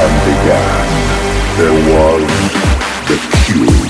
time began, there was the cure.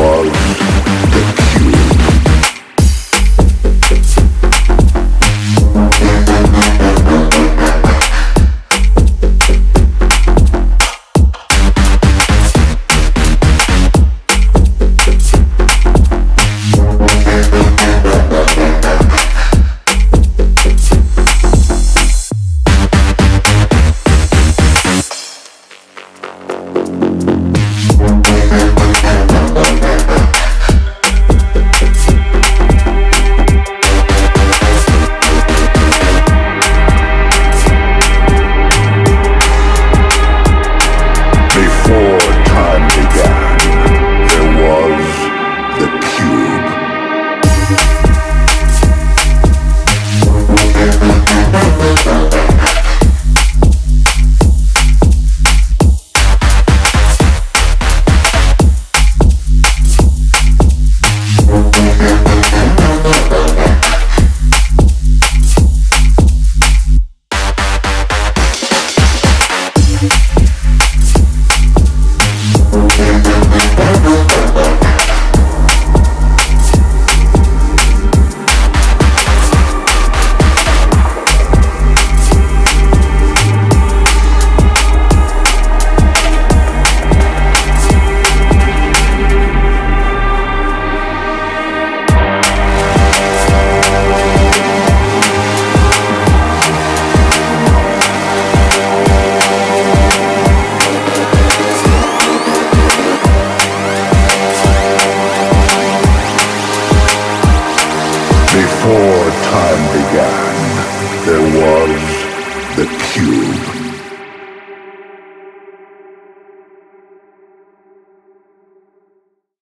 Before there was the cube.